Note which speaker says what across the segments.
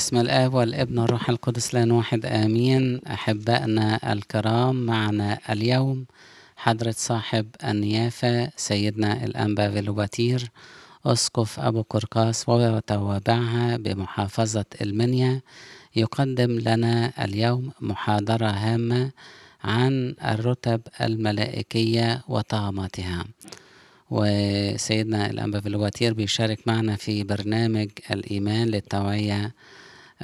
Speaker 1: باسم الآب والابن والروح القدس الإله الواحد آمين. أحبائنا الكرام معنا اليوم حضرة صاحب النيافة سيدنا الأنبا فيلوباتير أسقف أبو قرقاص وتوابعها بمحافظة المنيا. يقدم لنا اليوم محاضرة هامة عن الرتب الملائكية وطغماتها وسيدنا الأنبا فيلوباتير بيشارك معنا في برنامج الإيمان للتوعية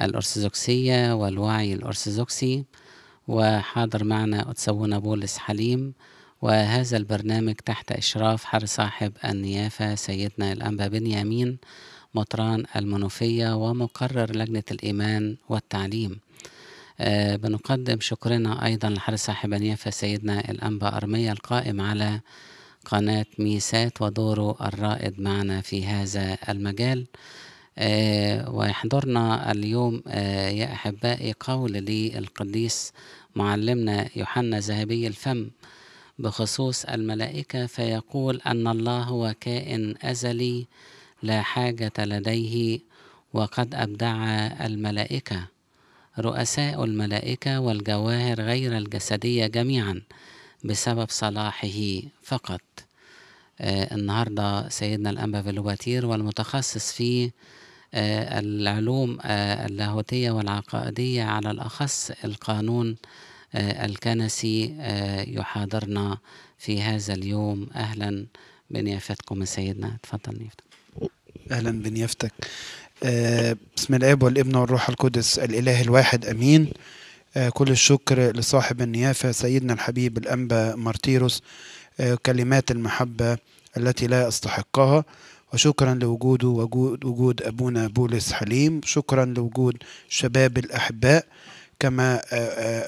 Speaker 1: الأرثوذكسية والوعي الأرثوذكسي وحاضر معنا أتسونا بولس حليم وهذا البرنامج تحت إشراف حر صاحب النيافة سيدنا الأنبا بنيامين مطران المنوفية ومقرر لجنة الإيمان والتعليم. آه بنقدم شكرنا أيضا لحر صاحب النيافة سيدنا الأنبا أرمية القائم على قناة ميسات ودوره الرائد معنا في هذا المجال. ويحضرنا اليوم آه يا أحبائي قول للقديس معلمنا يوحنا ذهبي الفم بخصوص الملائكة فيقول أن الله هو كائن أزلي لا حاجة لديه وقد أبدع الملائكة. رؤساء الملائكة والجواهر غير الجسدية جميعا بسبب صلاحه فقط. آه النهاردة سيدنا الأنبا فيلوباتير والمتخصص في آه العلوم آه اللاهوتية والعقائدية على الأخص القانون آه الكنسي آه يحاضرنا في هذا اليوم. أهلا بنيافتكم سيدنا. تفضل نيفتك
Speaker 2: أهلا بنيافتك. آه بسم الآب والابن والروح القدس الإله الواحد آمين. آه كل الشكر لصاحب النيافة سيدنا الحبيب الأنبا مارتيروس آه كلمات المحبة التي لا أستحقها. وشكرا لوجوده وجود وجود أبونا بولس حليم. شكرا لوجود شباب الأحباء. كما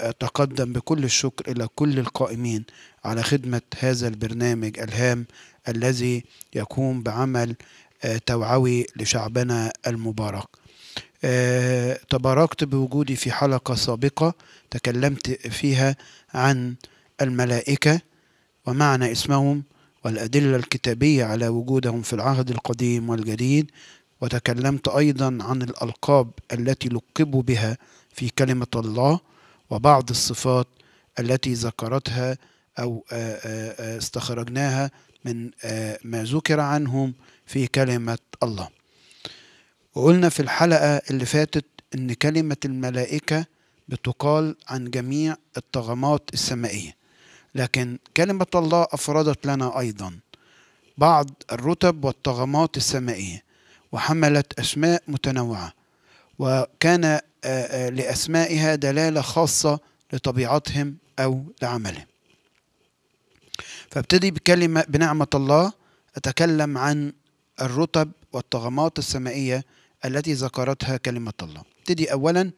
Speaker 2: أتقدم بكل الشكر إلى كل القائمين على خدمة هذا البرنامج الهام الذي يقوم بعمل توعوي لشعبنا المبارك. تباركت بوجودي في حلقة سابقة تكلمت فيها عن الملائكة ومعنى اسمهم والأدلة الكتابية على وجودهم في العهد القديم والجديد وتكلمت أيضا عن الألقاب التي لقبوا بها في كلمة الله وبعض الصفات التي ذكرتها أو استخرجناها من ما ذكر عنهم في كلمة الله. وقلنا في الحلقة اللي فاتت إن كلمة الملائكة بتقال عن جميع الطغمات السمائية. لكن كلمة الله أفردت لنا أيضا. بعض الرتب والطغمات السمائية وحملت أسماء متنوعة وكان لأسمائها دلالة خاصة لطبيعتهم أو لعملهم. فابتدي بكلمة بنعمة الله أتكلم عن الرتب والطغمات السمائية التي ذكرتها كلمة الله. ابتدي أولا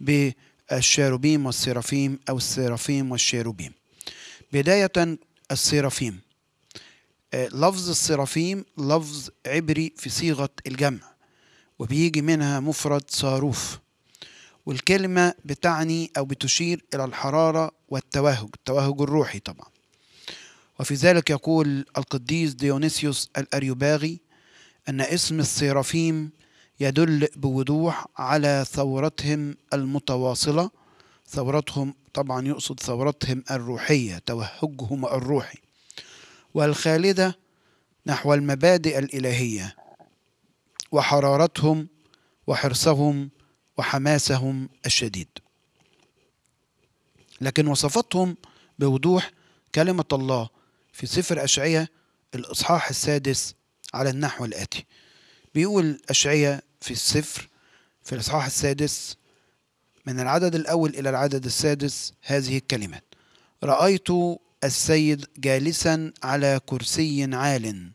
Speaker 2: بالشاروبيم والسرافيم أو السرافيم والشاروبيم بداية السرافيم لفظ السرافيم لفظ عبري في صيغة الجمع وبيجي منها مفرد صاروف والكلمة بتعني أو بتشير إلى الحرارة والتوهج التوهج الروحي طبعا. وفي ذلك يقول القديس ديونيسيوس الأريوباغي أن اسم السيرافيم يدل بوضوح على ثورتهم المتواصلة ثورتهم طبعا يقصد ثورتهم الروحية توهجهم الروحي. والخالدة نحو المبادئ الإلهية وحرارتهم وحرصهم وحماسهم الشديد. لكن وصفتهم بوضوح كلمة الله في سفر أشعية الإصحاح السادس على النحو الآتي. بيقول أشعية في السفر في الإصحاح السادس من العدد الأول إلى العدد السادس هذه الكلمات. رأيت السيد جالسا على كرسي عال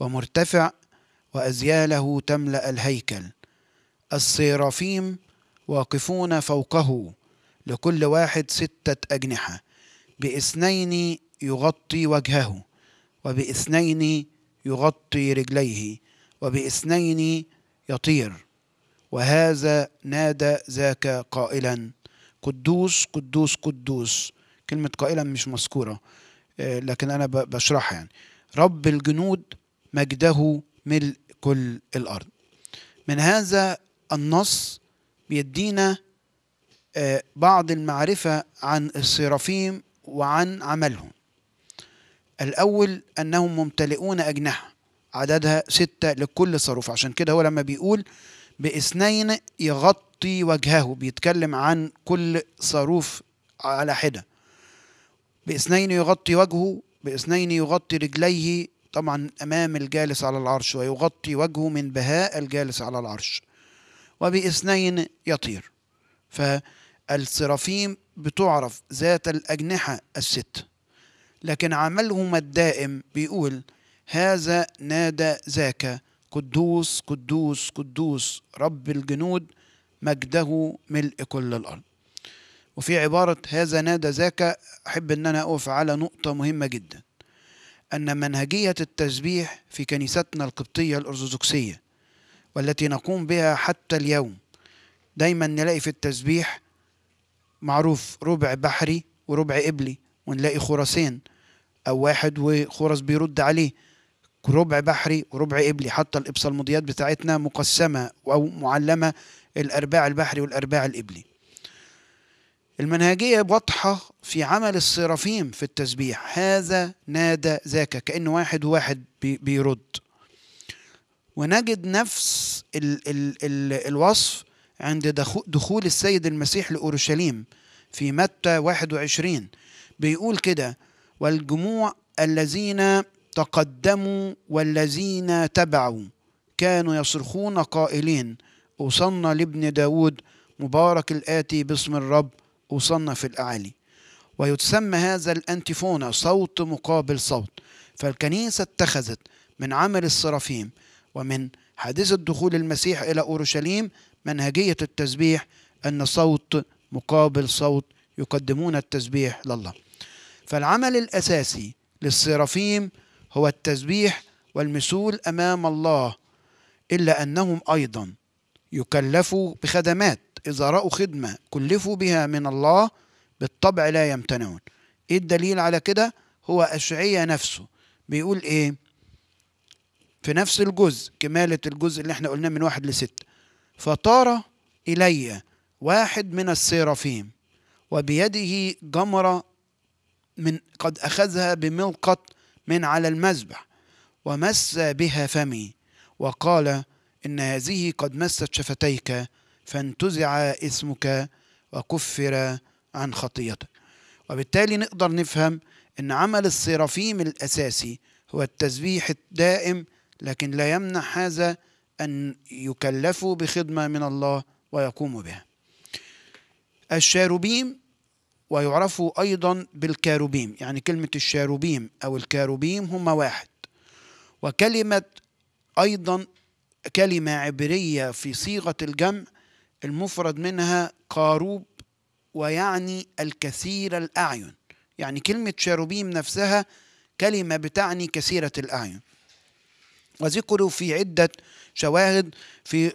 Speaker 2: ومرتفع وأزياله تملأ الهيكل. السيرافيم واقفون فوقه لكل واحد ستة أجنحة. بإثنين يغطي وجهه وبإثنين يغطي رجليه وبإثنين يطير. وهذا نادى ذاك قائلا قدوس قدوس قدوس. كلمة قائلا مش مذكورة لكن أنا بشرحها يعني. رب الجنود مجده ملء كل الأرض. من هذا النص بيدينا آه، بعض المعرفة عن السرافيم وعن عملهم. الأول أنهم ممتلئون أجنحة عددها ستة لكل صاروف عشان كده هو لما بيقول بإثنين يغطي وجهه بيتكلم عن كل صاروف على حدة. بإثنين يغطي وجهه بإثنين يغطي رجليه طبعا أمام الجالس على العرش ويغطي وجهه من بهاء الجالس على العرش. وبإثنين يطير. فالسرافيم بتعرف ذات الأجنحة الست. لكن عملهم الدائم بيقول هذا نادى ذاك قدوس قدوس قدوس رب الجنود مجده ملء كل الأرض. وفي عبارة هذا نادى ذاك أحب أن أنا أقف على نقطة مهمة جدا. أن منهجية التسبيح في كنيستنا القبطية الأرثوذكسية والتي نقوم بها حتى اليوم دايما نلاقي في التسبيح معروف ربع بحري وربع إبلي ونلاقي خرسين أو واحد وخرس بيرد عليه. ربع بحري وربع إبلي. حتى الإبصالموديات بتاعتنا مقسمة أو معلمة الأرباع البحري والأرباع الإبلي. المنهجية واضحة في عمل السرافيم في التسبيح. هذا نادى ذاك كأن واحد وواحد بي بيرد. ونجد نفس ال ال ال الوصف عند دخول السيد المسيح لأورشليم في متى 21 بيقول كده والجموع الذين تقدموا والذين تبعوا كانوا يصرخون قائلين أوصلنا لابن داود مبارك الآتي باسم الرب أوصلنا في الأعالي ويتسمى هذا الأنتيفونا صوت مقابل صوت. فالكنيسة اتخذت من عمل السرافيم ومن حادثة دخول المسيح إلى أورشليم منهجية التسبيح أن صوت مقابل صوت يقدمون التسبيح لله. فالعمل الأساسي للسرافيم هو التسبيح والمثول أمام الله إلا أنهم أيضا يكلفوا بخدمات إذا رأوا خدمة كلفوا بها من الله بالطبع لا يمتنعون. إيه الدليل على كده؟ هو أشعية نفسه. بيقول إيه؟ في نفس الجزء كمالة الجزء اللي إحنا قلناه من واحد لستة فطار إلي واحد من السيرافيم وبيده جمرة من قد أخذها بملقط من على المذبح ومس بها فمي. وقال إن هذه قد مست شفتيك فانتزع إسمك وكفر عن خطيتك. وبالتالي نقدر نفهم إن عمل السرافيم الأساسي هو التسبيح الدائم لكن لا يمنع هذا أن يكلفوا بخدمة من الله ويقوموا بها. الشاروبيم ويعرفوا أيضا بالكاروبيم يعني كلمة الشاروبيم أو الكاروبيم هما واحد. وكلمة أيضا كلمة عبرية في صيغة الجمع المفرد منها قاروب ويعني الكثير الأعين. يعني كلمة شاروبيم نفسها كلمة بتعني كثيرة الأعين. وذكروا في عدة شواهد في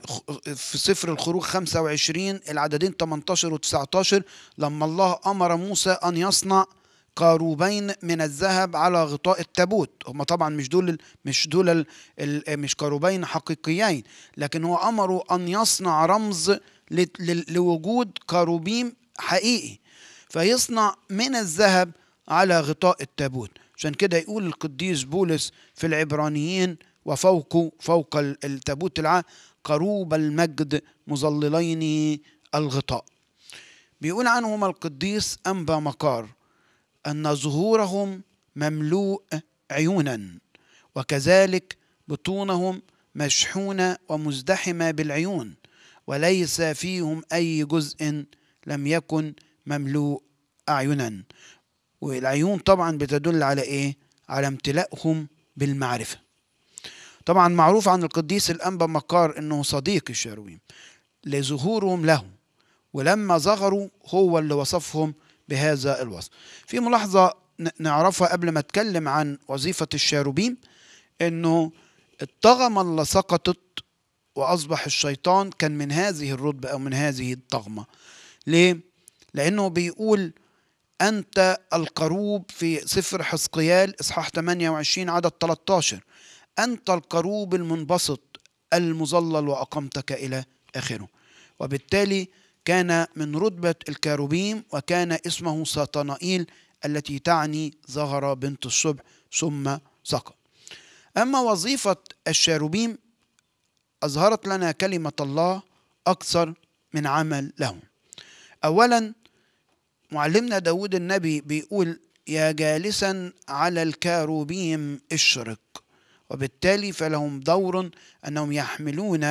Speaker 2: في سفر الخروج 25 العددين 18 و 19 لما الله أمر موسى أن يصنع قاروبين من الذهب على غطاء التابوت. هم طبعا مش دول مش دول مش قاروبين حقيقيين لكن هو امره أن يصنع رمز لوجود كاروبيم حقيقي فيصنع من الذهب على غطاء التابوت. عشان كده يقول القديس بولس في العبرانيين وفوقه فوق التابوت العام قروب المجد مظللين الغطاء. بيقول عنهم القديس أنبا مكار أن ظهورهم مملوء عيونا وكذلك بطونهم مشحونة ومزدحمة بالعيون وليس فيهم أي جزء لم يكن مملوء أعينا. والعيون طبعا بتدل على إيه؟ على امتلاءهم بالمعرفة. طبعا معروف عن القديس الأنبا مكار أنه صديق الشارويم لظهورهم له ولما ظهروا هو اللي وصفهم بهذا الوصف. في ملاحظة نعرفها قبل ما أتكلم عن وظيفة الشاروبيم إنه الطغمة اللي سقطت وأصبح الشيطان كان من هذه الرتبة أو من هذه الطغمة. ليه؟ لأنه بيقول أنت القروب في سفر حزقيال إصحاح 28 عدد 13 أنت القروب المنبسط المظلل وأقمتك إلى آخره. وبالتالي كان من رتبة الكاروبيم وكان اسمه ساطنائيل التي تعني زهرة بنت الصبح ثم سقى. أما وظيفة الشاروبيم أظهرت لنا كلمة الله أكثر من عمل لهم. أولا معلمنا داود النبي بيقول يا جالسا على الكاروبيم اشرق. وبالتالي فلهم دور أنهم يحملون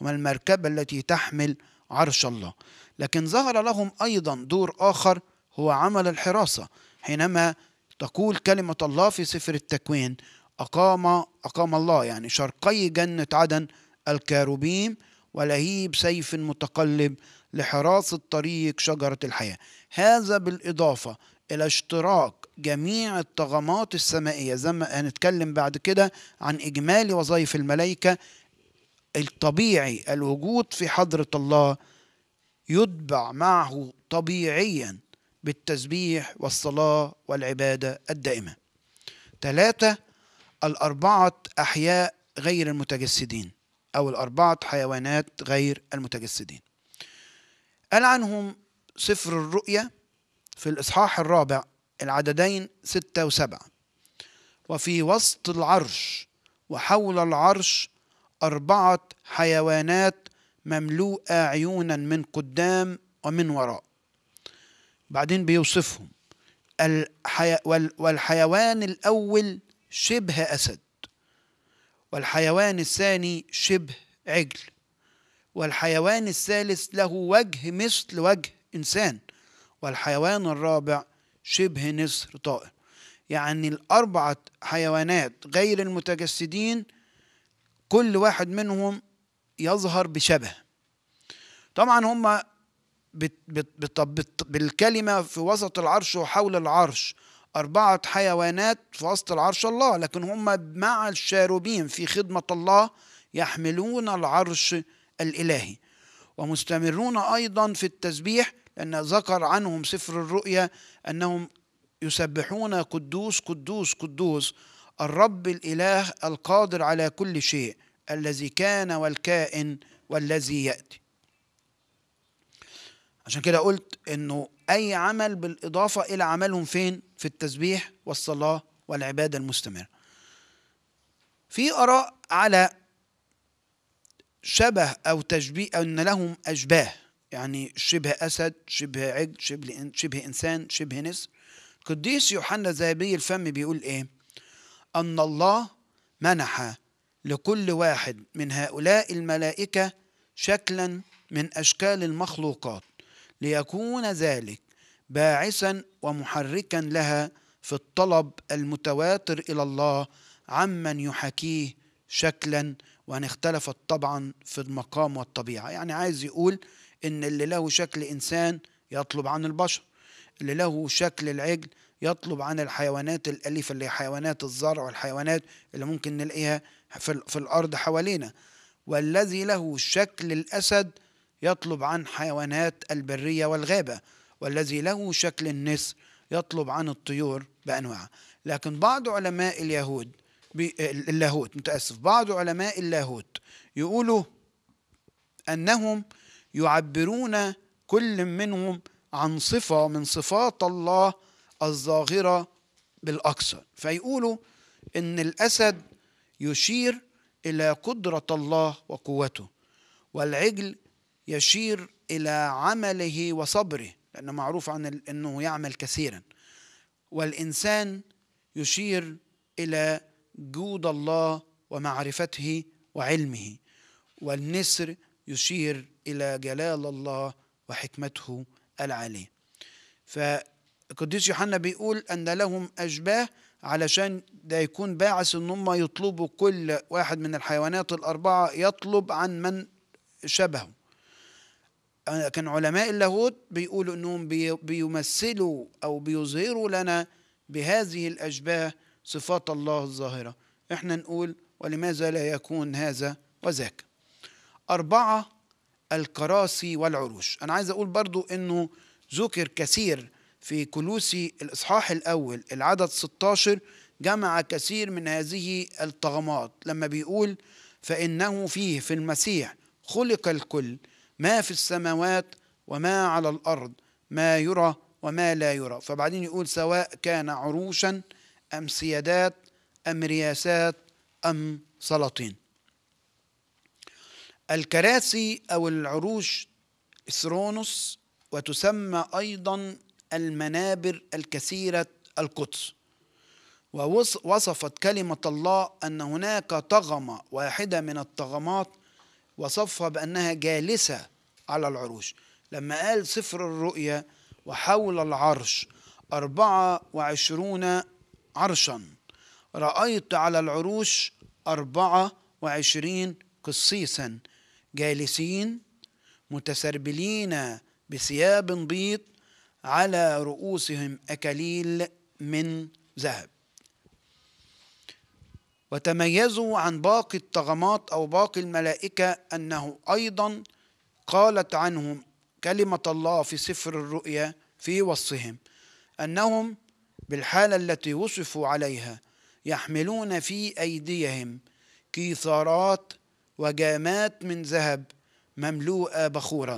Speaker 2: هم المركبة التي تحمل عرش الله. لكن ظهر لهم أيضا دور آخر هو عمل الحراسة. حينما تقول كلمة الله في سفر التكوين أقام أقام الله يعني شرقي جنة عدن الكاروبيم ولهيب سيف متقلب لحراسة طريق شجرة الحياة. هذا بالإضافة إلى اشتراك جميع الطغمات السمائية زي ما هنتكلم بعد كده عن إجمالي وظائف الملائكة الطبيعي الوجود في حضرة الله يتبع معه طبيعيا بالتسبيح والصلاة والعبادة الدائمة. ثلاثة الأربعة أحياء غير المتجسدين أو الأربعة حيوانات غير المتجسدين. قال عنهم سفر الرؤيا في الإصحاح الرابع العددين ستة وسبعة. وفي وسط العرش وحول العرش أربعة حيوانات مملوءة عيونا من قدام ومن وراء. بعدين بيوصفهم. الحي... وال... والحيوان الأول شبه أسد. والحيوان الثاني شبه عجل. والحيوان الثالث له وجه مثل وجه إنسان. والحيوان الرابع شبه نسر طائر. يعني الأربعة حيوانات غير المتجسدين كل واحد منهم يظهر بشبه. طبعا هم بالكلمة في وسط العرش وحول العرش. أربعة حيوانات في وسط العرش الله لكن هم مع الشاروبين في خدمة الله يحملون العرش الإلهي. ومستمرون أيضا في التسبيح لأن ذكر عنهم سفر الرؤيا أنهم يسبحون قدوس قدوس قدوس الرب الإله القادر على كل شيء الذي كان والكائن والذي يأتي. عشان كده قلت إنه أي عمل بالإضافة إلى عملهم فين؟ في التسبيح والصلاة والعبادة المستمرة. في آراء على شبه أو تشبيه أو إن لهم أشباه. يعني شبه أسد شبه عجل شبه شبه إنسان شبه نسر. قديس يوحنا ذهبي الفم بيقول إيه؟ أن الله منح لكل واحد من هؤلاء الملائكة شكلا من أشكال المخلوقات ليكون ذلك باعثا ومحركا لها في الطلب المتواتر إلى الله عمن يحاكيه شكلا وإن اختلفت طبعا في المقام والطبيعة. يعني عايز يقول إن اللي له شكل إنسان يطلب عن البشر. اللي له شكل العجل يطلب عن الحيوانات الأليفة اللي هي حيوانات الزرع والحيوانات اللي ممكن نلاقيها في, في الأرض حوالينا. والذي له شكل الأسد يطلب عن حيوانات البرية والغابة. والذي له شكل النسر يطلب عن الطيور بأنواعها. لكن بعض علماء اليهود اللاهوت متأسف بعض علماء اللاهوت يقولوا أنهم يعبرون كل منهم عن صفة من صفات الله الظاهرة بالأكثر فيقولوا إن الأسد يشير إلى قدرة الله وقوته والعجل يشير إلى عمله وصبره لأنه معروف عن أنه يعمل كثيرا. والإنسان يشير إلى جود الله ومعرفته وعلمه والنسر يشير إلى جلال الله وحكمته العالية. فالقديس يوحنا بيقول أن لهم أشباه علشان ده يكون باعث إن هم يطلبوا كل واحد من الحيوانات الأربعة يطلب عن من شبهه. كان علماء اللاهوت بيقولوا إنهم بيمثلوا أو بيظهروا لنا بهذه الأشباه صفات الله الظاهرة. إحنا نقول ولماذا لا يكون هذا وذاك؟ أربعة الكراسي والعروش. أنا عايز أقول برضو أنه ذكر كثير في كلوسي الإصحاح الأول العدد 16 جمع كثير من هذه الطغمات. لما بيقول فإنه فيه في المسيح خلق الكل ما في السماوات وما على الأرض ما يرى وما لا يرى. فبعدين يقول سواء كان عروشا أم سيادات أم رياسات أم سلاطين. الكراسي أو العروش إثرونوس وتسمى أيضا المنابر الكثيرة القدس. ووصفت كلمة الله أن هناك طغمة واحدة من الطغمات وصفها بأنها جالسة على العروش. لما قال سفر الرؤيا وحول العرش أربعة وعشرون عرشا رأيت على العروش أربعة وعشرين قسيسا. جالسين متسربلين بثياب بيض على رؤوسهم أكاليل من ذهب. وتميزوا عن باقي الطغمات أو باقي الملائكة أنه أيضا قالت عنهم كلمة الله في سفر الرؤيا في وصفهم أنهم بالحالة التي وصفوا عليها يحملون في أيديهم كيثارات وجامات من ذهب مملوءة بخورا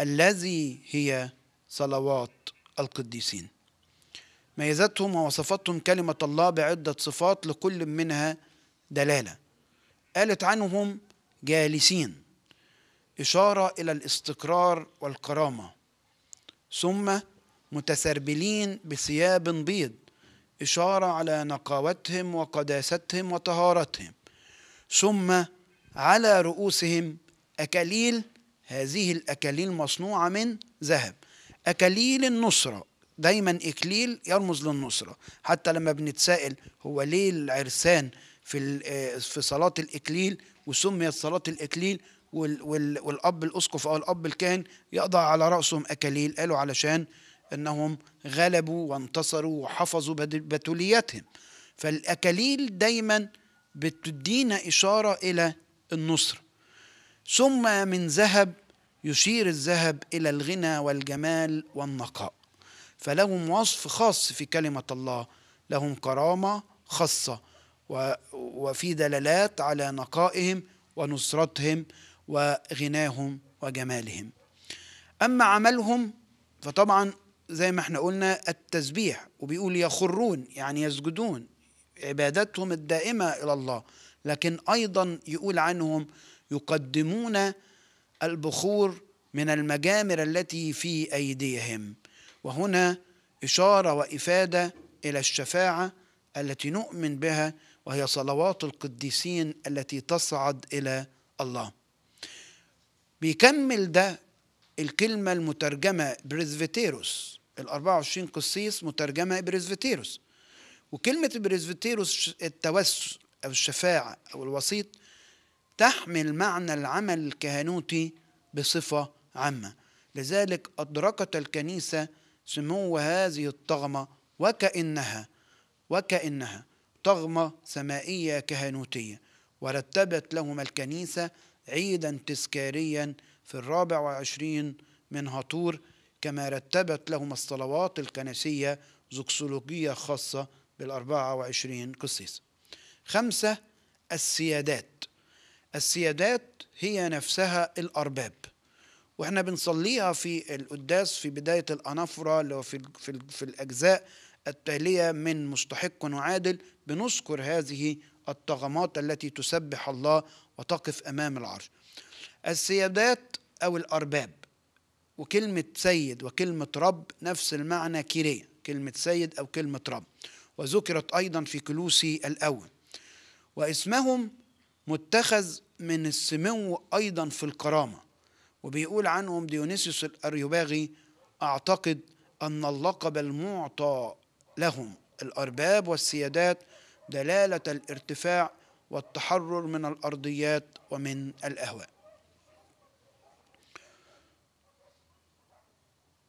Speaker 2: الذي هي صلوات القديسين. ميزتهم ووصفتهم كلمة الله بعدة صفات لكل منها دلالة. قالت عنهم جالسين. إشارة إلى الاستقرار والكرامة. ثم متسربلين بثياب بيض. إشارة على نقاوتهم وقداستهم وطهارتهم. ثم على رؤوسهم أكاليل هذه الأكاليل مصنوعة من ذهب. أكاليل النصرة دايما إكليل يرمز للنصرة. حتى لما بنتسائل هو ليه العرسان في في صلاة الإكليل وسميت صلاة الإكليل والأب الأسقف أو الأب الكاهن يضع على رأسهم أكاليل قالوا علشان أنهم غلبوا وانتصروا وحفظوا بتولياتهم. فالأكاليل دايما بتدينا إشارة إلى النصر. ثم من ذهب يشير الذهب إلى الغنى والجمال والنقاء. فلهم وصف خاص في كلمة الله. لهم كرامة خاصة. وفي دلالات على نقائهم ونصرتهم وغناهم وجمالهم. أما عملهم فطبعا زي ما إحنا قلنا التسبيح وبيقول يخرون يعني يسجدون. عبادتهم الدائمة إلى الله. لكن أيضا يقول عنهم يقدمون البخور من المجامر التي في أيديهم. وهنا إشارة وإفادة إلى الشفاعة التي نؤمن بها وهي صلوات القديسين التي تصعد إلى الله. بيكمل ده الكلمة المترجمة πρεσβύτερος. ال 24 قسيس مترجمة πρεσβύτερος. وكلمة πρεσβύτερος التوسل أو الشفاعة أو الوسيط تحمل معنى العمل الكهنوتي بصفة عامة. لذلك أدركت الكنيسة سمو هذه الطغمة وكأنها وكأنها طغمة سمائية كهنوتية ورتبت لهم الكنيسة عيدا تذكاريا في الرابع والعشرين من هطور كما رتبت لهم الصلوات الكنسية زوكسولوجية خاصة بالأربعة وعشرين قسيس. خمسة السيادات. السيادات هي نفسها الأرباب. وإحنا بنصليها في القداس في بداية الأنافرة اللي هو في, في, في الأجزاء التالية من مستحق وعادل بنذكر هذه الطغمات التي تسبح الله وتقف أمام العرش. السيادات أو الأرباب. وكلمة سيد وكلمة رب نفس المعنى كيريه كلمة سيد أو كلمة رب. وذكرت أيضا في كلوسي الأول. واسمهم متخذ من السمو أيضا في الكرامة. وبيقول عنهم ديونيسيوس الأريوباغي أعتقد أن اللقب المعطى لهم الأرباب والسيادات دلالة الارتفاع والتحرر من الأرضيات ومن الأهواء.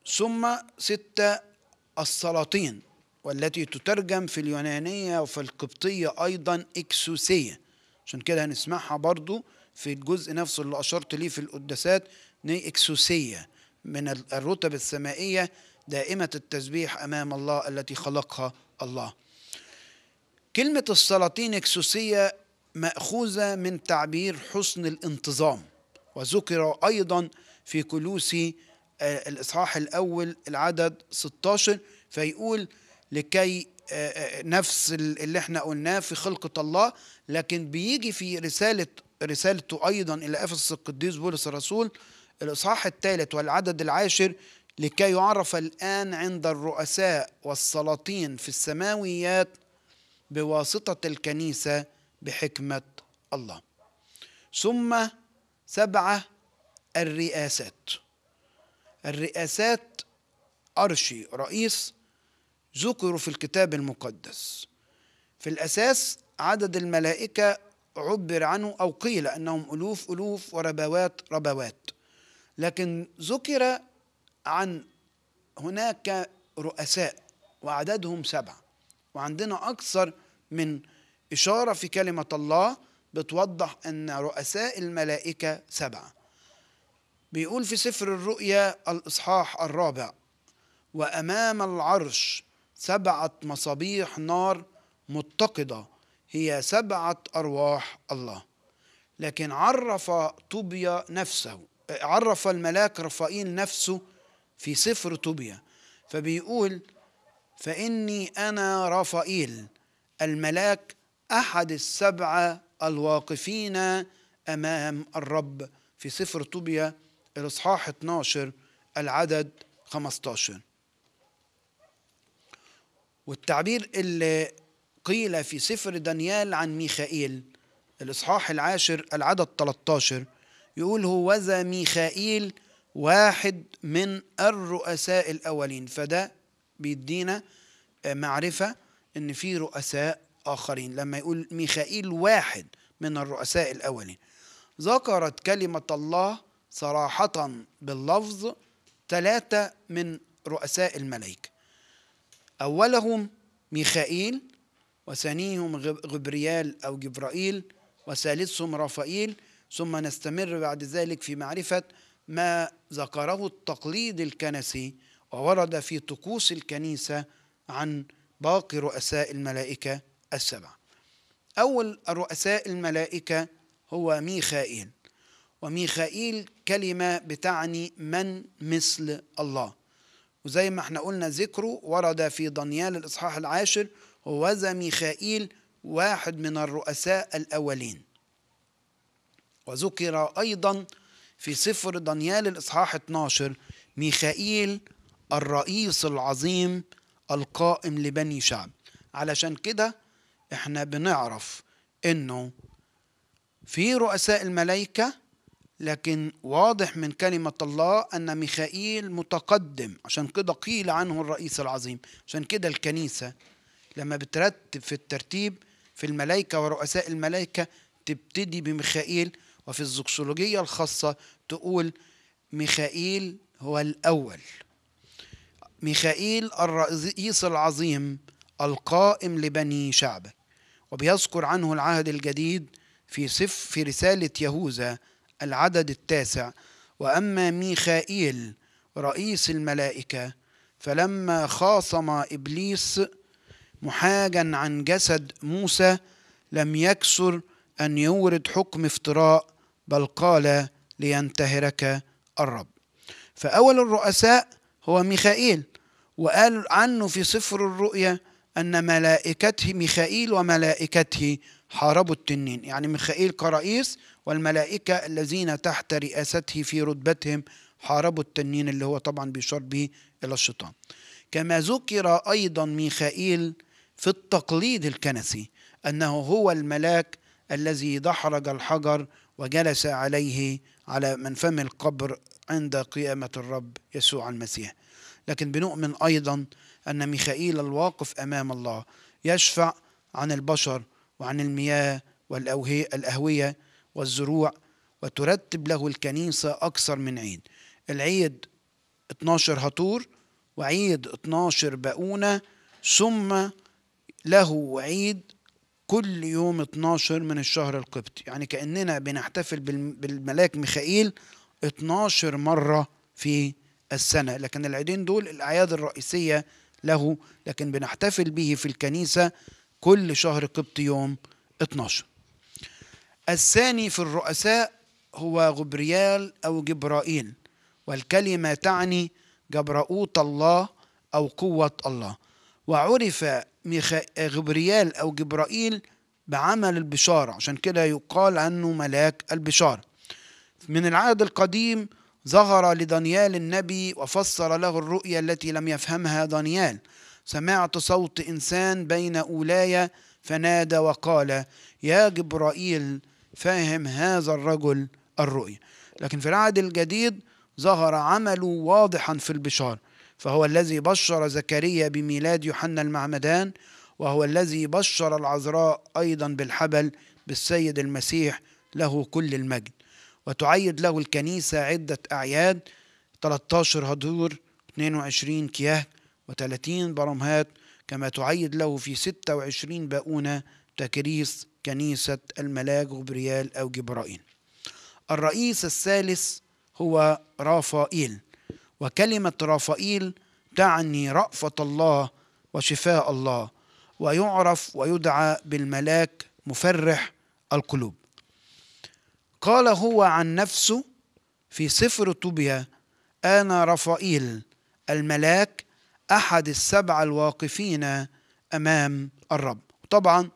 Speaker 2: ثم ستة السلاطين. والتي تترجم في اليونانية وفي القبطية أيضا إكسوسية. عشان كده هنسمعها برضو في الجزء نفسه اللي أشرت ليه في القداسات ني إكسوسية. من الرتب السمائية دائمة التسبيح أمام الله التي خلقها الله. كلمة السلاطين إكسوسية مأخوذة من تعبير حسن الانتظام وذكر أيضا في كلوسي آه، الإصحاح الأول العدد 16 فيقول لكي آه، آه، نفس ال- اللي إحنا قلناه في خلقة الله لكن بيجي في رسالة رسالته أيضا إلى أفسس القديس بولس الرسول الإصحاح الثالث والعدد العاشر لكي يعرف الآن عند الرؤساء والسلاطين في السماويات بواسطة الكنيسة بحكمة الله. ثم سبعة الرئاسات. الرئاسات أرشي رئيس ذكروا في الكتاب المقدس. في الأساس عدد الملائكة عبر عنه أو قيل أنهم ألوف ألوف وربوات ربوات. لكن ذكر عن هناك رؤساء وعددهم سبعة. وعندنا أكثر من إشارة في كلمة الله بتوضح أن رؤساء الملائكة سبعة. بيقول في سفر الرؤيا الإصحاح الرابع وأمام العرش سبعة مصابيح نار متقدة هي سبعة أرواح الله. لكن عرف طوبيا نفسه عرف الملاك رفائيل نفسه في سفر طوبيا فبيقول فإني أنا رفائيل الملاك أحد السبعة الواقفين أمام الرب. في سفر طوبيا الإصحاح 12 العدد 15 والتعبير اللي قيل في سفر دانيال عن ميخائيل الإصحاح العاشر العدد 13 يقول هوذا ميخائيل واحد من الرؤساء الأولين. فده بيدينا معرفة إن في رؤساء آخرين. لما يقول ميخائيل واحد من الرؤساء الأولين ذكرت كلمة الله صراحة باللفظ ثلاثة من رؤساء الملائكة. أولهم ميخائيل وثانيهم غب- غبريال أو جبرائيل وثالثهم رافائيل. ثم نستمر بعد ذلك في معرفة ما ذكره التقليد الكنسي وورد في طقوس الكنيسة عن باقي رؤساء الملائكة السبعة. أول رؤساء الملائكة هو ميخائيل وميخائيل كلمة بتعني من مثل الله. وزي ما إحنا قلنا ذكره ورد في دانيال الإصحاح العاشر هوذا ميخائيل واحد من الرؤساء الأولين وذكر أيضا في سفر دانيال الإصحاح 12 ميخائيل الرئيس العظيم القائم لبني شعب علشان كده إحنا بنعرف إنه في رؤساء الملائكة لكن واضح من كلمة الله أن ميخائيل متقدم. عشان كده قيل عنه الرئيس العظيم. عشان كده الكنيسة لما بترتب في الترتيب في الملائكة ورؤساء الملائكة تبتدي بميخائيل وفي الزوكسولوجية الخاصة تقول ميخائيل هو الأول. ميخائيل الرئيس العظيم القائم لبني شعبة وبيذكر عنه العهد الجديد في سف في رسالة يهوذا العدد التاسع وأما ميخائيل رئيس الملائكة فلما خاصم إبليس محاجا عن جسد موسى لم يكسر أن يورد حكم افتراء بل قال لينتهرك الرب فأول الرؤساء هو ميخائيل وقال عنه في سفر الرؤيا أن ملائكته ميخائيل وملائكته حاربوا التنين. يعني ميخائيل كرئيس والملائكة الذين تحت رئاسته في رتبتهم حاربوا التنين اللي هو طبعا بيشار به إلى الشيطان. كما ذكر أيضا ميخائيل في التقليد الكنسي أنه هو الملاك الذي دحرج الحجر وجلس عليه على من فم القبر عند قيامة الرب يسوع المسيح. لكن بنؤمن أيضا أن ميخائيل الواقف أمام الله يشفع عن البشر وعن المياه والأهوية والزروع وترتب له الكنيسة أكثر من عيد. العيد 12 هطور وعيد 12 بقونة ثم له عيد كل يوم 12 من الشهر القبطي. يعني كأننا بنحتفل بالملاك ميخائيل 12 مرة في السنة. لكن العيدين دول الأعياد الرئيسية له لكن بنحتفل به في الكنيسة كل شهر قبطي يوم 12 الثاني في الرؤساء هو غبريال أو جبرائيل والكلمة تعني جبرؤوت الله أو قوة الله وعرف. غبريال أو جبرائيل بعمل البشارة عشان كده يقال عنه ملاك البشارة من العهد القديم ظهر لدانيال النبي وفسر له الرؤيا التي لم يفهمها دانيال سمعت صوت إنسان بين أولاي فنادى وقال يا جبرائيل فاهم هذا الرجل الرؤيا. لكن في العهد الجديد ظهر عمله واضحا في البشارة فهو الذي بشر زكريا بميلاد يوحنا المعمدان وهو الذي بشر العذراء أيضا بالحبل بالسيد المسيح له كل المجد. وتعيد له الكنيسة عدة أعياد 13 هدور 22 كياه و30 برمهات كما تعيد له في 26 باؤونة تكريس كنيسة الملاك غبريال أو جبرائيل. الرئيس الثالث هو رافائيل وكلمة رافائيل تعني رأفة الله وشفاء الله ويعرف ويدعى بالملاك مفرح القلوب. قال هو عن نفسه في سفر طوبيا أنا رفائيل الملاك أحد السبعة الواقفين أمام الرب. طبعا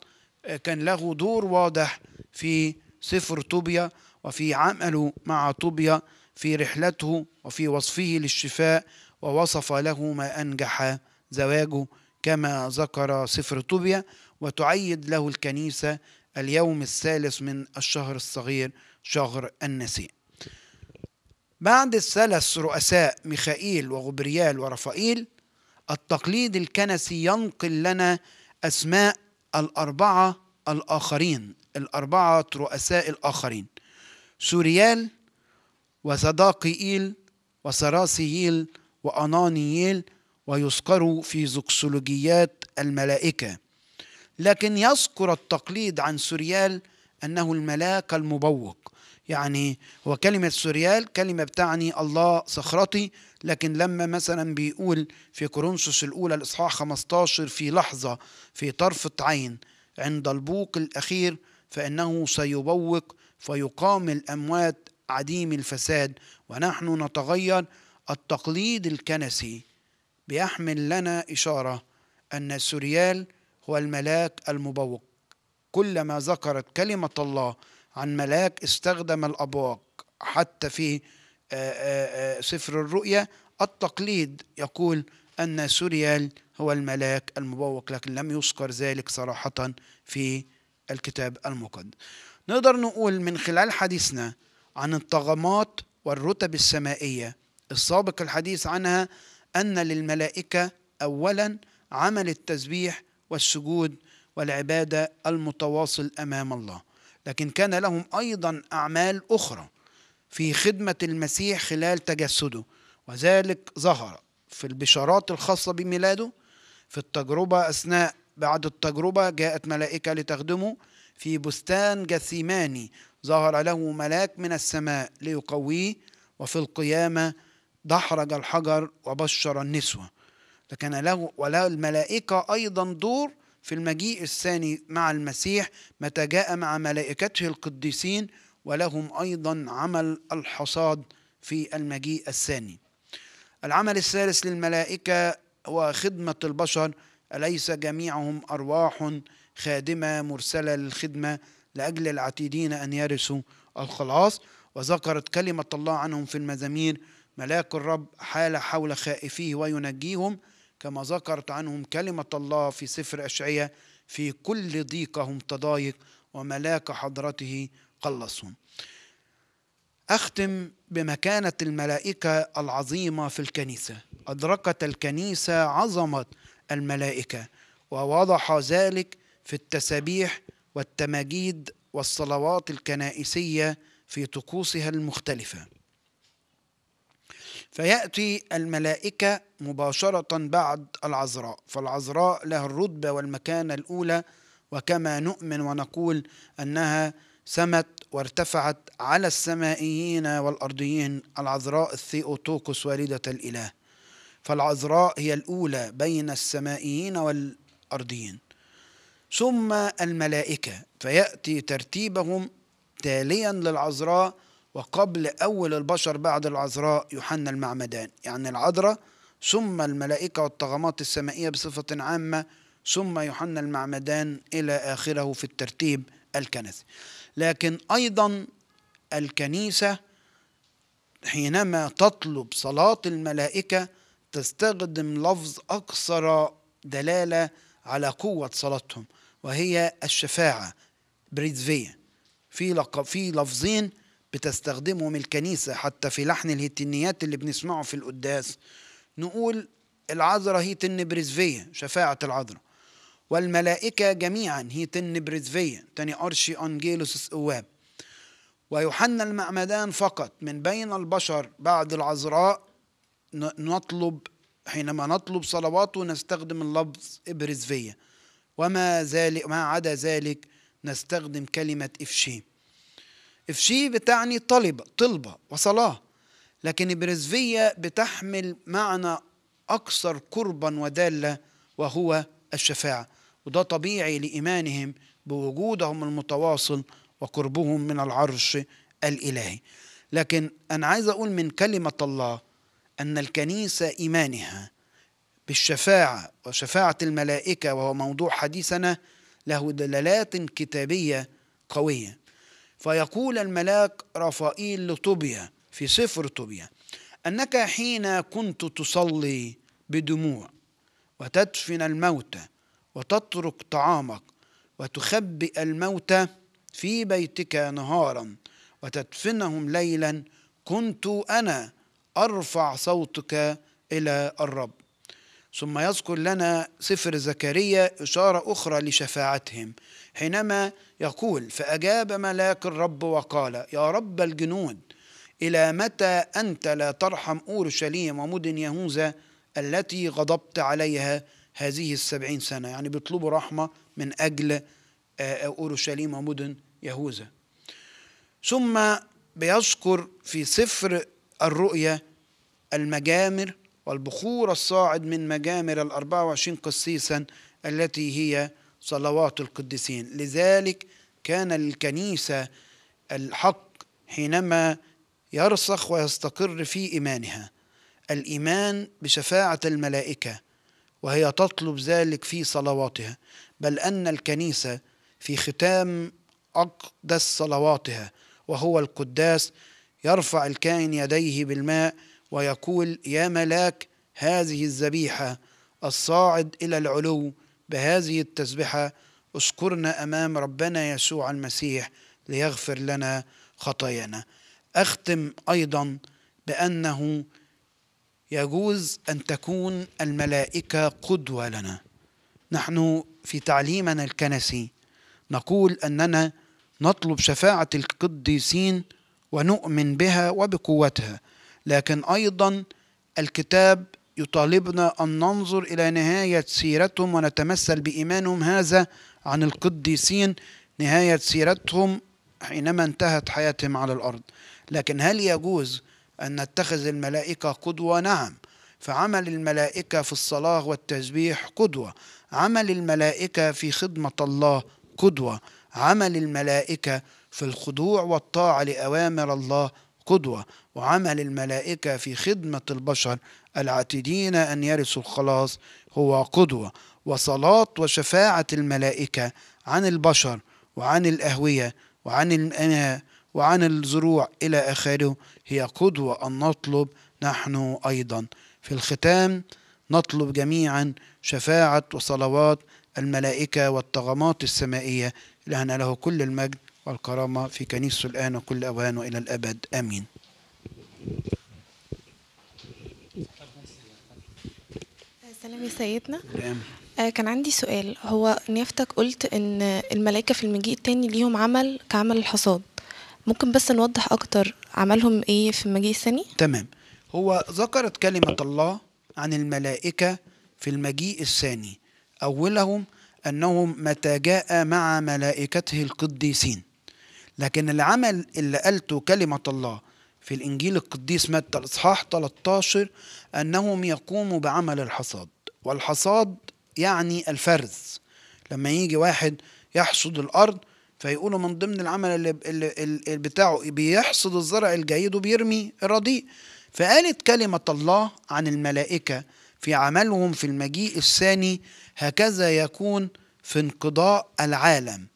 Speaker 2: كان له دور واضح في سفر طوبيا وفي عمله مع طوبيا في رحلته وفي وصفه للشفاء ووصف له ما أنجح زواجه كما ذكر سفر طوبيا وتعيد له الكنيسة اليوم الثالث من الشهر الصغير شهر النسيء. بعد الثلاث رؤساء ميخائيل وغبريال ورفائيل التقليد الكنسي ينقل لنا أسماء الأربعة الآخرين الأربعة رؤساء الآخرين. سوريال وصداقيل وسراسييل وأنانييل ويذكر في زكسولوجيات الملائكة. لكن يذكر التقليد عن سوريال أنه الملاك المبوق. يعني هو كلمة سوريال كلمة بتعني الله صخرتي لكن لما مثلا بيقول في كورنثوس الأولى الإصحاح 15 في لحظة في طرفة عين عند البوق الأخير فإنه سيبوق فيقام الأموات عديم الفساد ونحن نتغير التقليد الكنسي. بيحمل لنا إشارة أن سوريال هو الملاك المبوق. كلما ذكرت كلمة الله عن ملاك استخدم الأبواق حتى في سفر الرؤيا التقليد يقول أن سوريال هو الملاك المبوق لكن لم يذكر ذلك صراحة في الكتاب المقدس. نقدر نقول من خلال حديثنا عن الطغمات والرتب السمائية السابق الحديث عنها أن للملائكة أولا عمل التسبيح والسجود والعبادة المتواصل أمام الله. لكن كان لهم أيضا أعمال أخرى في خدمة المسيح خلال تجسده وذلك ظهر في البشارات الخاصة بميلاده في التجربة أثناء بعد التجربة جاءت ملائكة لتخدمه في بستان جثيماني ظهر له ملاك من السماء ليقويه وفي القيامة دحرج الحجر وبشر النسوة. لكن له وله الملائكة أيضا دور في المجيء الثاني مع المسيح متى جاء مع ملائكته القديسين ولهم أيضا عمل الحصاد في المجيء الثاني. العمل الثالث للملائكة هو خدمة البشر أليس جميعهم أرواح خادمة مرسلة للخدمة لأجل العتيدين أن يرثوا الخلاص؟ وذكرت كلمة الله عنهم في المزامير ملاك الرب حال حول خائفيه وينجيهم كما ذكرت عنهم كلمة الله في سفر أشعية في كل ضيقهم تضايق وملاك حضرته قلصهم. أختم بمكانة الملائكة العظيمة في الكنيسة. أدركت الكنيسة عظمة الملائكة ووضح ذلك في التسابيح والتماجيد والصلوات الكنائسية في طقوسها المختلفة. فيأتي الملائكة مباشرة بعد العذراء فالعذراء لها الرتبة والمكانة الأولى وكما نؤمن ونقول أنها سمت وارتفعت على السمائيين والأرضيين العذراء الثيوتوكوس والدة الإله. فالعذراء هي الأولى بين السمائيين والأرضيين. ثم الملائكة فيأتي ترتيبهم تاليا للعذراء وقبل أول البشر بعد العذراء يوحنا المعمدان. يعني العذراء ثم الملائكة والطغمات السمائية بصفة عامة ثم يوحنا المعمدان إلى آخره في الترتيب الكنسي. لكن أيضا الكنيسة حينما تطلب صلاة الملائكة تستخدم لفظ أكثر دلالة على قوة صلاتهم وهي الشفاعة بريزفية في لقب في لفظين بتستخدمهم الكنيسة حتى في لحن الهتنيات اللي بنسمعه في القداس. نقول العذراء هي تن بريزفية شفاعة العذراء. والملائكة جميعا هي تن بريزفية تاني أرشي أنجيلوس أواب ويوحنا المعمدان فقط من بين البشر بعد العذراء نطلب حينما نطلب صلواته نستخدم اللفظ إبرزفية وما ذلك ما عدا ذلك نستخدم كلمة إفشي إفشي بتعني طلبة طلبة وصلاة. لكن إبرزفية بتحمل معنى أكثر قربا ودالة وهو الشفاعة. وده طبيعي لإيمانهم بوجودهم المتواصل وقربهم من العرش الإلهي. لكن أنا عايز أقول من كلمة الله أن الكنيسة إيمانها بالشفاعة وشفاعة الملائكة وهو موضوع حديثنا له دلالات كتابية قوية. فيقول الملاك رافائيل لطوبيا في سفر طوبيا أنك حين كنت تصلي بدموع وتدفن الموتى وتترك طعامك وتخبئ الموتى في بيتك نهارا وتدفنهم ليلا كنت أنا أرفع صوتك إلى الرب. ثم يذكر لنا سفر زكريا إشارة أخرى لشفاعتهم. حينما يقول فأجاب ملاك الرب وقال يا رب الجنود إلى متى أنت لا ترحم أورشليم ومدن يهوذا التي غضبت عليها هذه السبعين سنة؟ يعني بيطلبوا رحمة من أجل أورشليم ومدن يهوذا. ثم بيذكر في سفر الرؤيا المجامر والبخور الصاعد من مجامر الأربعة وعشرين قسيسا التي هي صلوات القديسين. لذلك كان الكنيسة الحق حينما يرسخ ويستقر في إيمانها. الإيمان بشفاعة الملائكة وهي تطلب ذلك في صلواتها. بل أن الكنيسة في ختام أقدس صلواتها وهو القداس يرفع الكائن يديه بالماء ويقول يا ملاك هذه الذبيحة الصاعد إلى العلو بهذه التسبحة اذكرنا أمام ربنا يسوع المسيح ليغفر لنا خطايانا. أختم أيضا بأنه يجوز أن تكون الملائكة قدوة لنا. نحن في تعليمنا الكنسي نقول أننا نطلب شفاعة القديسين ونؤمن بها وبقوتها لكن أيضا الكتاب يطالبنا أن ننظر إلى نهاية سيرتهم ونتمثل بإيمانهم هذا عن القديسين. نهاية سيرتهم حينما انتهت حياتهم على الأرض. لكن هل يجوز أن نتخذ الملائكة قدوة؟ نعم. فعمل الملائكة في الصلاة والتسبيح قدوة. عمل الملائكة في خدمة الله قدوة. عمل الملائكة في الخضوع والطاعة لأوامر الله قدوة. وعمل الملائكة في خدمة البشر العاتدين أن يرثوا الخلاص هو قدوة وصلاة وشفاعة الملائكة عن البشر وعن الأهوية وعن الأناء وعن الزروع إلى آخره. هي قدوة أن نطلب نحن أيضا. في الختام نطلب جميعا شفاعة وصلوات الملائكة والطغمات السمائية. لأن له كل المجد والكرامة في كنيسة الآن وكل أوان وإلى الأبد. آمين.
Speaker 3: سلام يا سيدنا. آه، كان عندي سؤال. هو نيافتك قلت إن الملائكة في المجيء التاني ليهم عمل كعمل الحصاد. ممكن بس نوضح أكتر عملهم إيه في المجيء الثاني؟
Speaker 2: تمام. هو ذكرت كلمة الله عن الملائكة في المجيء الثاني. أولهم أنهم متى جاء مع ملائكته القديسين. لكن العمل اللي قالته كلمة الله في الإنجيل القديس متى؟ الإصحاح 13 أنهم يقوموا بعمل الحصاد. والحصاد يعني الفرز لما يجي واحد يحصد الأرض فيقولوا من ضمن العمل اللي, اللي, اللي بتاعه بيحصد الزرع الجيد وبيرمي الرديء فقالت كلمة الله عن الملائكة في عملهم في المجيء الثاني هكذا يكون في انقضاء العالم.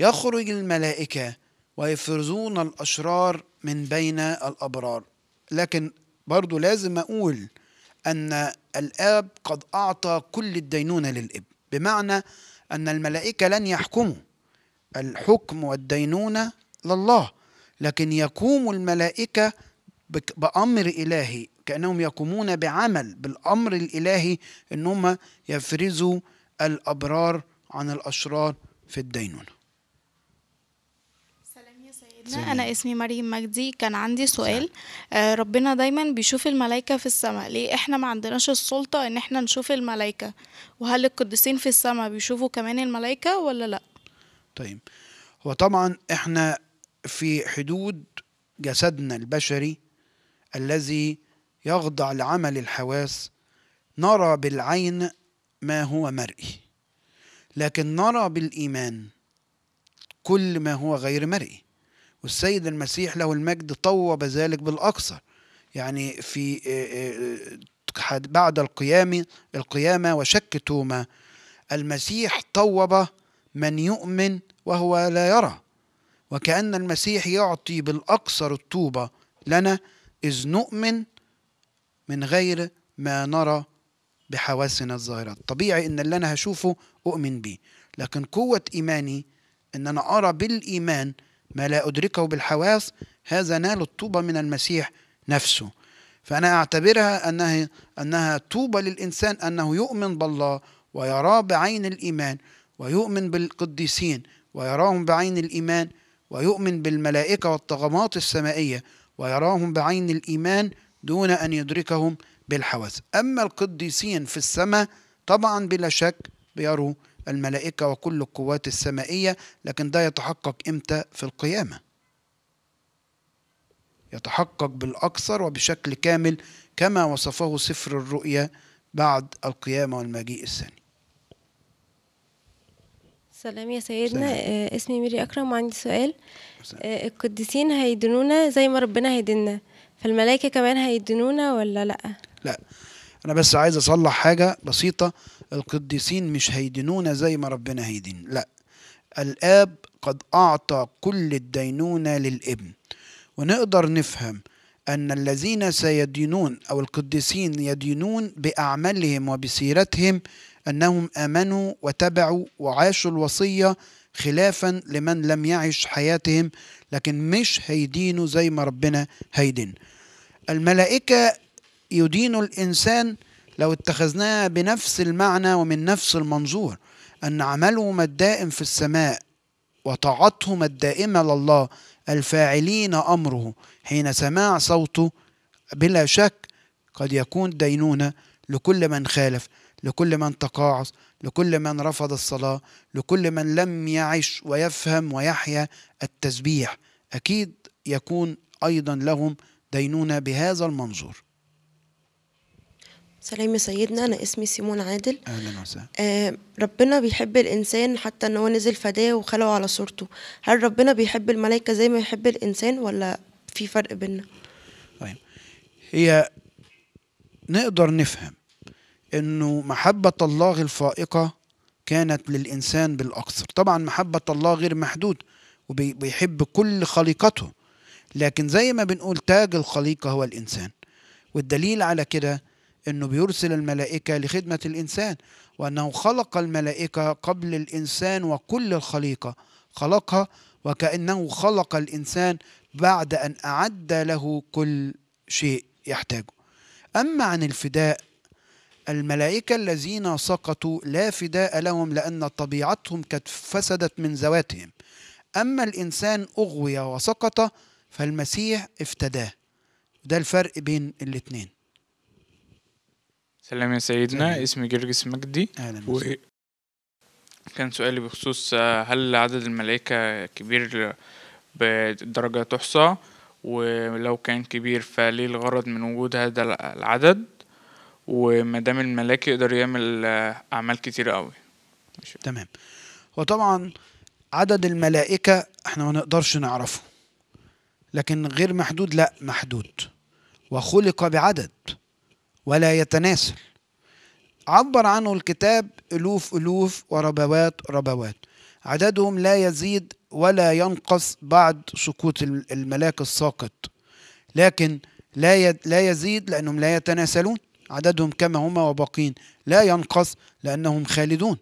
Speaker 2: يخرج الملائكة ويفرزون الأشرار من بين الأبرار. لكن برضو لازم أقول أن الآب قد أعطى كل الدينونة للإب. بمعنى أن الملائكة لن يحكموا. الحكم والدينونة لله. لكن يقوم الملائكة بأمر إلهي. كأنهم يقومون بعمل بالأمر الإلهي أنهم يفرزوا الأبرار عن الأشرار في الدينونة.
Speaker 4: سيدنا أنا اسمي مريم مجدي. كان عندي سؤال. آه ربنا دايما بيشوف الملائكة في السماء. ليه إحنا ما عندناش السلطة إن إحنا نشوف الملائكة؟ وهل القديسين في السماء بيشوفوا كمان الملائكة ولا لأ؟
Speaker 2: طيب. هو طبعا إحنا في حدود جسدنا البشري الذي يخضع لعمل الحواس نرى بالعين ما هو مرئي. لكن نرى بالإيمان كل ما هو غير مرئي. والسيد المسيح له المجد طوب ذلك بالأكثر يعني في آه، آه، بعد القيام القيامة وشك توما المسيح طوب من يؤمن وهو لا يرى. وكأن المسيح يعطي بالأكثر الطوبة لنا إذ نؤمن من غير ما نرى بحواسنا الظاهرة طبيعي إن اللي أنا هشوفه أؤمن بيه لكن قوة إيماني إن أنا أرى بالإيمان ما لا أدركه بالحواس هذا نال الطوبة من المسيح نفسه. فأنا أعتبرها أنها أنها طوبة للإنسان أنه يؤمن بالله ويراه بعين الإيمان ويؤمن بالقديسين ويراهم بعين الإيمان ويؤمن بالملائكة والطغمات السمائية ويراهم بعين الإيمان دون أن يدركهم بالحواس. أما القديسين في السماء طبعا بلا شك بيروا الملائكة وكل القوات السمائية لكن ده يتحقق إمتى؟ في القيامة. يتحقق بالأكثر وبشكل كامل كما وصفه سفر الرؤيا بعد القيامة والمجيء الثاني.
Speaker 5: سلام يا سيدنا.
Speaker 2: سلام.
Speaker 5: آه اسمي ميري أكرم وعندي سؤال. آه القديسين هيدنونا زي ما ربنا هيدنا فالملائكة كمان هيدنونا ولا لأ؟
Speaker 2: لا. أنا بس عايز أصلح حاجة بسيطة. القديسين مش هيدينونا زي ما ربنا هيدين. لا الآب قد أعطى كل الدينونة للابن. ونقدر نفهم أن الذين سيدينون أو القديسين يدينون بأعمالهم وبسيرتهم أنهم آمنوا وتبعوا وعاشوا الوصية خلافا لمن لم يعش حياتهم لكن مش هيدينوا زي ما ربنا هيدين. الملائكة يدين الإنسان لو اتخذناها بنفس المعنى ومن نفس المنظور أن عملهم الدائم في السماء وطاعتهم الدائمة لله الفاعلين أمره حين سماع صوته بلا شك قد يكون دينونة لكل من خالف لكل من تقاعس لكل من رفض الصلاة لكل من لم يعش ويفهم ويحيا التسبيح. أكيد يكون أيضا لهم دينونة بهذا المنظور.
Speaker 6: سلام يا سيدنا أنا اسمي سيمون عادل.
Speaker 2: أهلا وسهلا.
Speaker 6: آه ربنا بيحب الإنسان حتى إن هو نزل فداة وخلقه على صورته. هل ربنا بيحب الملائكة زي ما يحب الإنسان ولا في فرق بيننا؟
Speaker 2: طيب هي نقدر نفهم إنه محبة الله الفائقة كانت للإنسان بالأكثر. طبعا محبة الله غير محدود وبيحب كل خليقته. لكن زي ما بنقول تاج الخليقة هو الإنسان. والدليل على كده إنه بيرسل الملائكة لخدمة الإنسان وأنه خلق الملائكة قبل الإنسان وكل الخليقة. خلقها وكأنه خلق الإنسان بعد أن أعد له كل شيء يحتاجه. أما عن الفداء الملائكة الذين سقطوا لا فداء لهم لأن طبيعتهم قد فسدت من ذواتهم. أما الإنسان أغوي وسقط فالمسيح افتداه. ده الفرق بين الاتنين.
Speaker 7: سلام يا سيدنا
Speaker 2: سلام.
Speaker 7: اسمي جرجس مجدي.
Speaker 2: أهلا
Speaker 7: و كان سؤالي بخصوص آه، هل عدد الملائكة كبير بدرجة تحصى؟ ولو كان كبير فليه الغرض من وجود هذا العدد؟ وما دام الملاك يقدر يعمل آه، أعمال كتير قوي
Speaker 2: تمام. وطبعا عدد الملائكة إحنا ما نقدرش نعرفه لكن غير محدود لا محدود. وخلق بعدد. ولا يتناسل عبر عنه الكتاب ألوف ألوف وربوات ربوات. عددهم لا يزيد ولا ينقص بعد سقوط ال- الملاك الساقط. لكن لا لا يزيد لأنهم لا يتناسلون. عددهم كما هم وباقين. لا ينقص لأنهم خالدون.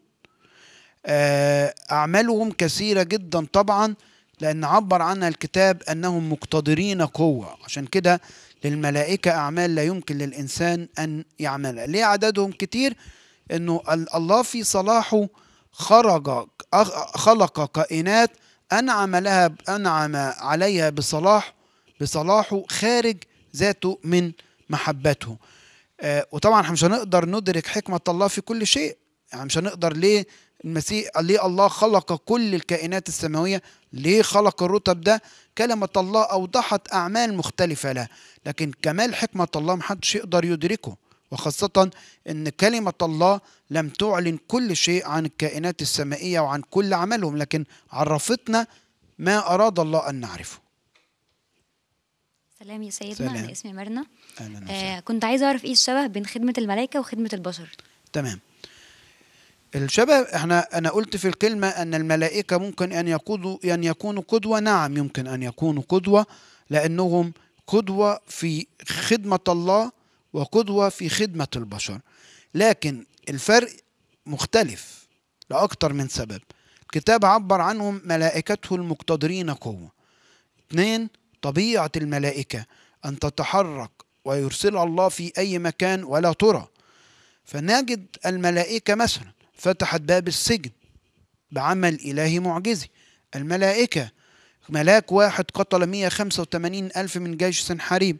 Speaker 2: آه، أعمالهم كثيرة جدا طبعا لأن عبر عنها الكتاب أنهم مقتدرين قوة. عشان كده للملائكة أعمال لا يمكن للإنسان أن يعملها. ليه عددهم كتير؟ أنه ال- الله في صلاحه خرج خلق كائنات أنعم لها أنعم عليها بصلاح بصلاحه خارج ذاته من محبته. آه، وطبعا إحنا مش هنقدر ندرك حكمة الله في كل شيء يعني مش هنقدر ليه المسيح ليه الله خلق كل الكائنات السماوية؟ ليه خلق الرتب ده؟ كلمة الله أوضحت أعمال مختلفة له لكن كمال حكمة الله محدش يقدر يدركه وخاصة أن كلمة الله لم تعلن كل شيء عن الكائنات السمائية وعن كل عملهم لكن عرفتنا ما أراد الله أن نعرفه.
Speaker 8: سلام يا سيدنا
Speaker 2: سلام.
Speaker 8: أنا اسمي مرنا
Speaker 2: أهلا.
Speaker 8: آه كنت عايزة أعرف إيه الشبه بين خدمة الملائكة وخدمة البشر؟
Speaker 2: تمام. الشبه إحنا أنا قلت في الكلمة أن الملائكة ممكن أن يقودوا أن يكونوا قدوة. نعم يمكن أن يكونوا قدوة لأنهم قدوة في خدمة الله وقدوة في خدمة البشر. لكن الفرق مختلف لاكثر من سبب. الكتاب عبر عنهم ملائكته المقتدرين قوة. اثنين طبيعة الملائكة أن تتحرك ويرسل الله في أي مكان ولا ترى. فنجد الملائكة مثلا. فتحت باب السجن بعمل إلهي معجزي. الملائكة ملاك واحد قتل 185 ألف من جيش سنحريب.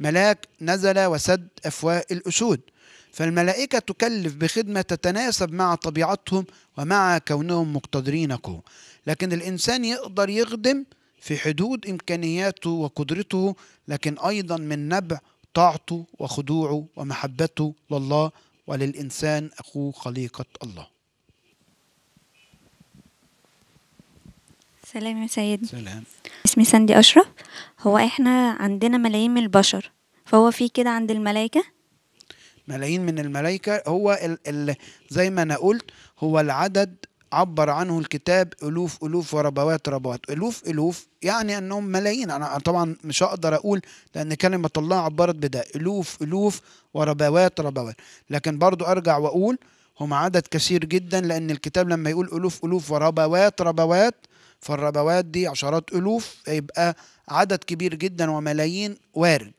Speaker 2: ملاك نزل وسد أفواه الأسود. فالملائكة تكلف بخدمة تتناسب مع طبيعتهم ومع كونهم مقتدرين قوة. لكن الإنسان يقدر يخدم في حدود إمكانياته وقدرته لكن أيضا من نبع طاعته وخضوعه ومحبته لله وللإنسان أخوه خليقة الله.
Speaker 9: سلام يا سيدنا.
Speaker 2: سلام.
Speaker 9: اسمي ساندي أشرف. هو إحنا عندنا ملايين من البشر. فهو في كده عند الملائكة؟
Speaker 2: ملايين من الملائكة. هو ال ال زي ما أنا قلت هو العدد عبر عنه الكتاب ألوف ألوف وربوات ربوات. ألوف ألوف يعني أنهم ملايين. أنا طبعا مش هقدر أقول لأن كلمة الله عبرت بده. ألوف ألوف وربوات ربوات. لكن برضو أرجع وأقول هم عدد كثير جدا لأن الكتاب لما يقول ألوف ألوف وربوات ربوات فالربوات دي عشرات ألوف يبقى عدد كبير جدا وملايين وارد.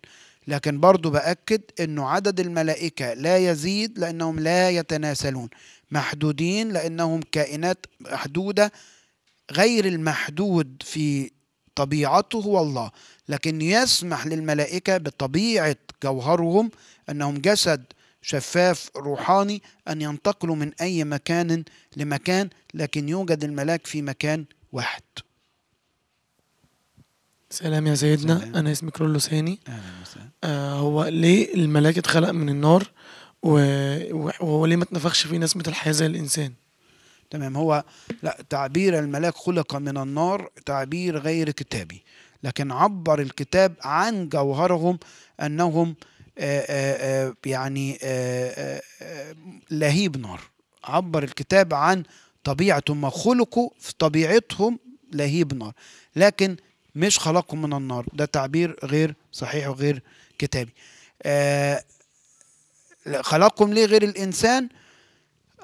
Speaker 2: لكن برضو بأكد أنه عدد الملائكة لا يزيد لأنهم لا يتناسلون. محدودين لأنهم كائنات محدودة غير المحدود في طبيعته هو الله. لكن يسمح للملائكة بطبيعة جوهرهم أنهم جسد شفاف روحاني أن ينتقلوا من أي مكان لمكان لكن يوجد الملاك في مكان واحد.
Speaker 10: سلام يا سيدنا.
Speaker 2: سلام.
Speaker 10: أنا اسمي كرولوس هاني
Speaker 2: أهلا وسهلا.
Speaker 10: آه هو ليه الملاك اتخلق من النار و- وهو ليه ما اتنفخش فيه نسمة الحياة زي الإنسان؟
Speaker 2: تمام. هو لا تعبير الملاك خلق من النار تعبير غير كتابي لكن عبر الكتاب عن جوهرهم أنهم آآ آآ يعني آآ آآ لهيب نار. عبر الكتاب عن طبيعتهم ما خلقوا في طبيعتهم لهيب نار. لكن مش خلقهم من النار. ده تعبير غير صحيح وغير كتابي. آه، خلقهم ليه غير الإنسان؟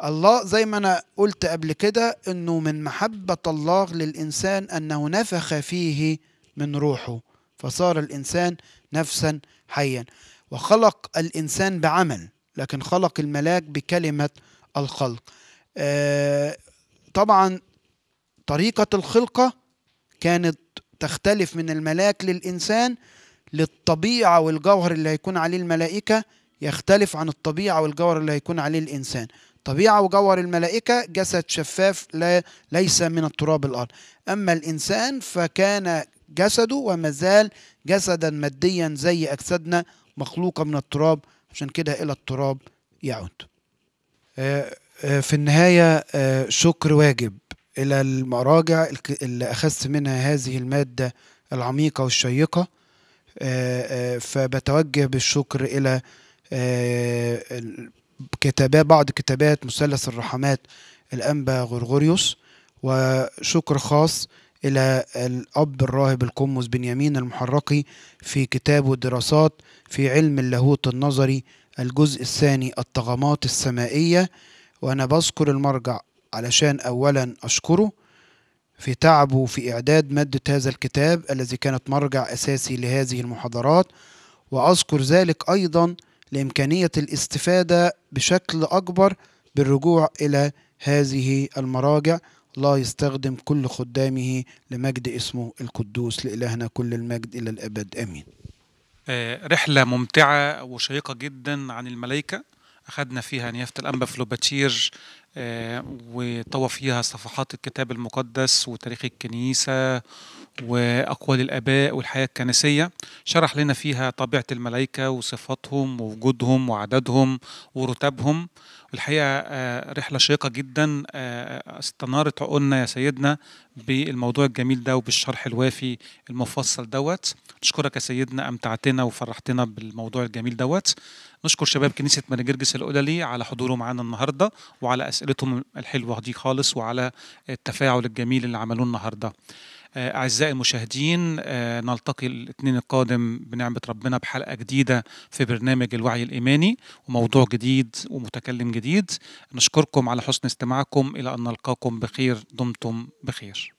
Speaker 2: الله زي ما أنا قلت قبل كده إنه من محبة الله للإنسان أنه نفخ فيه من روحه فصار الإنسان نفسا حيا. وخلق الإنسان بعمل لكن خلق الملاك بكلمة الخلق. آه، طبعا طريقة الخلقة كانت تختلف من الملاك للإنسان للطبيعة والجوهر اللي هيكون عليه الملائكة يختلف عن الطبيعة والجوهر اللي هيكون عليه الإنسان. طبيعة وجوهر الملائكة جسد شفاف لا ليس من التراب الأرض. أما الإنسان فكان جسده وما زال جسدا ماديا زي أجسادنا مخلوقة من التراب عشان كده إلى التراب يعود. آه، آه، في النهاية آه، شكر واجب. إلى المراجع اللي أخذت منها هذه المادة العميقة والشيقة. آه، آه، فبتوجه بالشكر إلى آه، كتابات بعض كتابات مثلث الرحمات الأنبا غرغوريوس. وشكر خاص إلى الأب الراهب القمص بنيامين المحرقي في كتابه دراسات في علم اللاهوت النظري الجزء الثاني الطغمات السمائية. وأنا بذكر المرجع علشان أولا أشكره في تعبه في إعداد مادة هذا الكتاب الذي كانت مرجع أساسي لهذه المحاضرات وأذكر ذلك أيضا لإمكانية الاستفادة بشكل أكبر بالرجوع إلى هذه المراجع. الله يستخدم كل خدامه لمجد اسمه القدوس لإلهنا كل المجد إلى الأبد. آمين.
Speaker 11: آه، رحلة ممتعة وشيقة جدا عن الملائكة. أخذنا فيها نيافة الأنبا فلوباتير آه، وطوى فيها صفحات الكتاب المقدس وتاريخ الكنيسة وأقوال الآباء والحياة الكنسية. شرح لنا فيها طبيعة الملائكة وصفاتهم ووجودهم وعددهم ورتبهم. الحقيقة آه، رحلة شيقة جدا. آه، استنارت عقولنا يا سيدنا بالموضوع الجميل ده وبالشرح الوافي المفصل دوت. نشكرك يا سيدنا أمتعتنا وفرحتنا بالموضوع الجميل دوت. نشكر شباب كنيسة ماري جرجس القللي على حضوره معانا النهاردة وعلى أسئلتهم الحلوة دي خالص وعلى التفاعل الجميل اللي عملوه النهاردة. آه، أعزائي المشاهدين آه، نلتقي الاثنين القادم بنعمة ربنا بحلقة جديدة في برنامج الوعي الإيماني وموضوع جديد ومتكلم جديد. نشكركم على حسن استماعكم. إلى أن نلقاكم بخير دمتم بخير.